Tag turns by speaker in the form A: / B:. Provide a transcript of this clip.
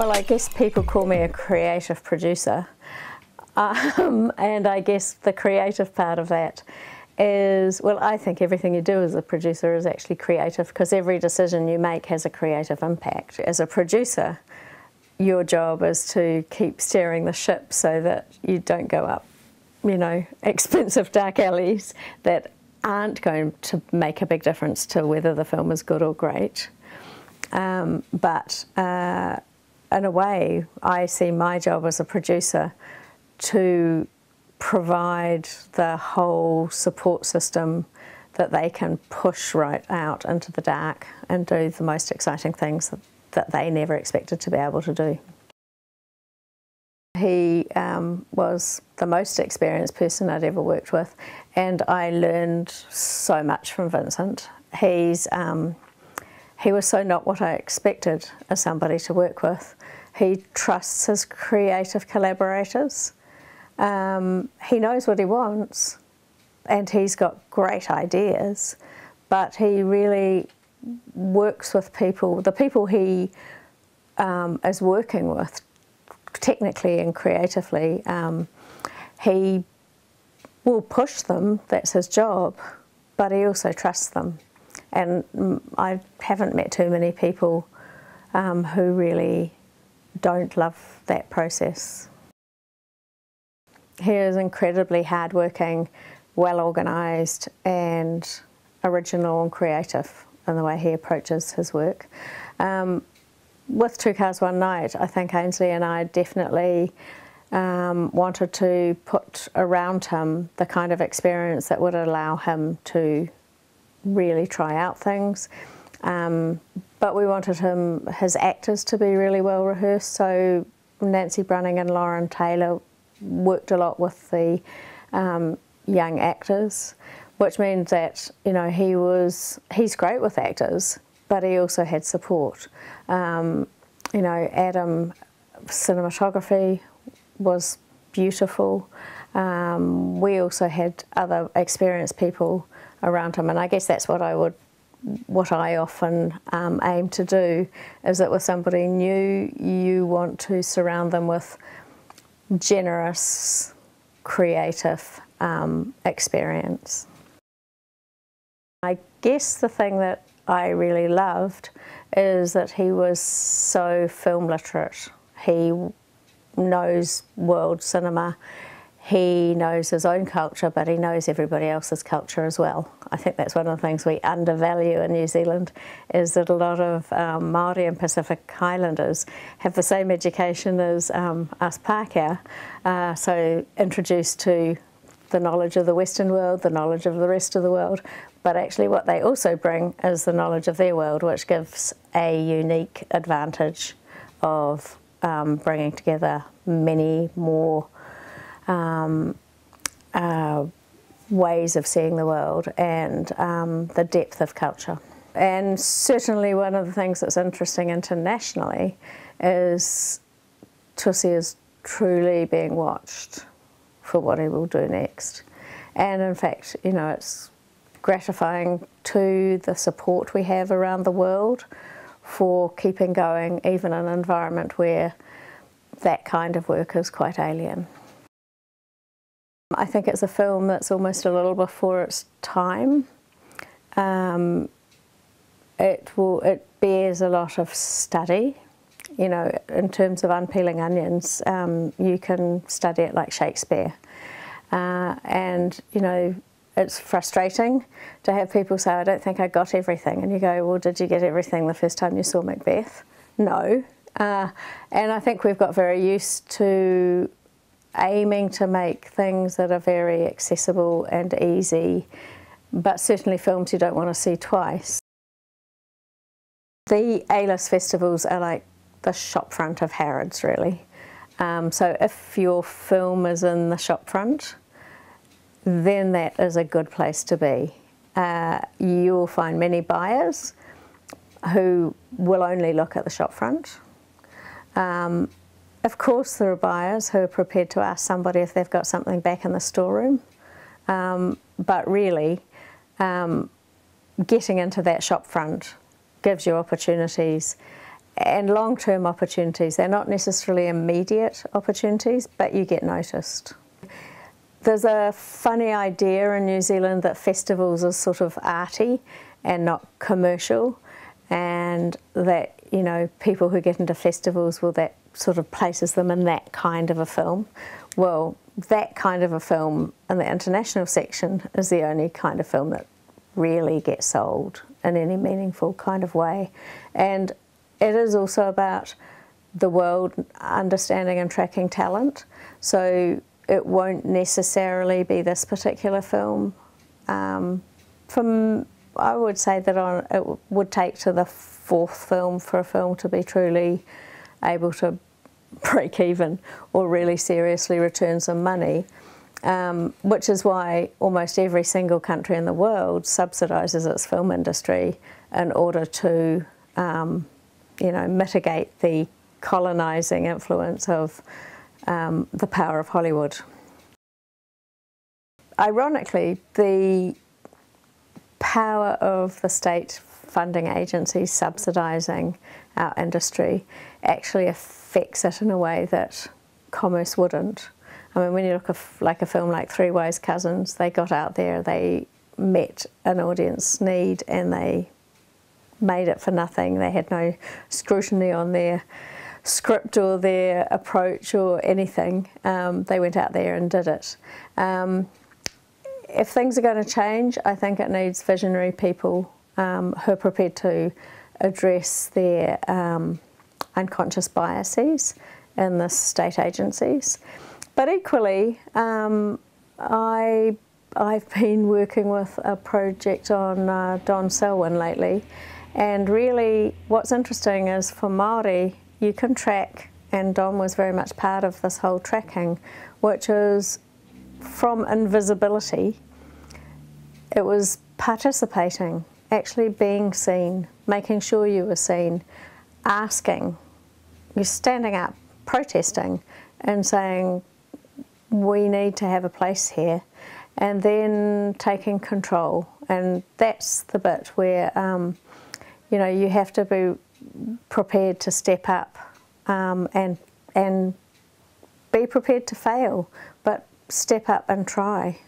A: Well, I guess people call me a creative producer. Um, and I guess the creative part of that is, well, I think everything you do as a producer is actually creative because every decision you make has a creative impact. As a producer, your job is to keep steering the ship so that you don't go up, you know, expensive dark alleys that aren't going to make a big difference to whether the film is good or great. Um, but uh, in a way, I see my job as a producer to provide the whole support system that they can push right out into the dark and do the most exciting things that, they never expected to be able to do. He um, was the most experienced person I'd ever worked with, and I learned so much from Vincent. He's um, he was so not what I expected as somebody to work with. He trusts his creative collaborators. Um, he knows what he wants and he's got great ideas, but he really works with people, the people he um, is working with technically and creatively. Um, he will push them, that's his job, but he also trusts them. And mm, I haven't met too many people um, who really don't love that process. He is incredibly hardworking, well organised and original and creative in the way he approaches his work. Um, with Two Cars One Night, I think Ainsley and I definitely um, wanted to put around him the kind of experience that would allow him to really try out things. Um, but we wanted him, his actors to be really well rehearsed. So Nancy Brunning and Loren Taylor worked a lot with the um, young actors, which means that you know he was he's great with actors, but he also had support. Um, you know, Adam cinematography was beautiful. Um, we also had other experienced people around him. And I guess that's what I would, what I often um, aim to do, is that with somebody new, you want to surround them with generous, creative um, experience. I guess the thing that I really loved is that he was so film literate. He knows world cinema he knows his own culture, but he knows everybody else's culture as well. I think that's one of the things we undervalue in New Zealand, is that a lot of um, Māori and Pacific Islanders have the same education as um, us Pākehā, uh, so introduced to the knowledge of the Western world, the knowledge of the rest of the world, but actually what they also bring is the knowledge of their world, which gives a unique advantage of um, bringing together many more um, uh, ways of seeing the world and um, the depth of culture. And certainly one of the things that's interesting internationally is Tusi is truly being watched for what he will do next. And in fact, you know, it's gratifying to the support we have around the world for keeping going, even in an environment where that kind of work is quite alien. I think it's a film that's almost a little before its time. Um, it will it bears a lot of study. You know, in terms of unpeeling onions, um, you can study it like Shakespeare, uh, and you know it's frustrating to have people say, "I don't think I got everything," and you go, "Well, did you get everything the first time you saw Macbeth?" No, uh, and I think we've got very used to aiming to make things that are very accessible and easy, but certainly films you don't want to see twice. The A-list festivals are like the shopfront of Harrods, really. Um, so if your film is in the shopfront, then that is a good place to be. Uh, you will find many buyers who will only look at the shopfront. Um, of course, there are buyers who are prepared to ask somebody if they've got something back in the storeroom, um, but really, um, getting into that shop front gives you opportunities and long term opportunities. They're not necessarily immediate opportunities, but you get noticed. There's a funny idea in New Zealand that festivals are sort of arty and not commercial, and that you know people who get into festivals, will that sort of places them in that kind of a film. Well, that kind of a film in the international section is the only kind of film that really gets sold in any meaningful kind of way, and it is also about the world understanding and tracking talent. So it won't necessarily be this particular film. Um, from I would say that on, it would take to the fourth film for a film to be truly able to break even or really seriously return some money. Um, which is why almost every single country in the world subsidises its film industry in order to, um, you know, mitigate the colonising influence of um, the power of Hollywood. Ironically, the power of the state funding agencies subsidising our industry actually affects it in a way that commerce wouldn't. I mean, when you look at like a film like Three Wise Cousins, they got out there, they met an audience need, and they made it for nothing. They had no scrutiny on their script or their approach or anything. Um, they went out there and did it. Um, if things are going to change, I think it needs visionary people um, who are prepared to address their um, unconscious biases in the state agencies. But equally, um, I, I've been working with a project on uh, Don Selwyn lately, and really what's interesting is for Māori, you can track, and Don was very much part of this whole tracking, which is from invisibility, it was participating, actually being seen, making sure you were seen, asking, you're standing up, protesting, and saying, we need to have a place here, and then taking control. And that's the bit where, um, you know, you have to be prepared to step up um, and and be prepared to fail, but step up and try.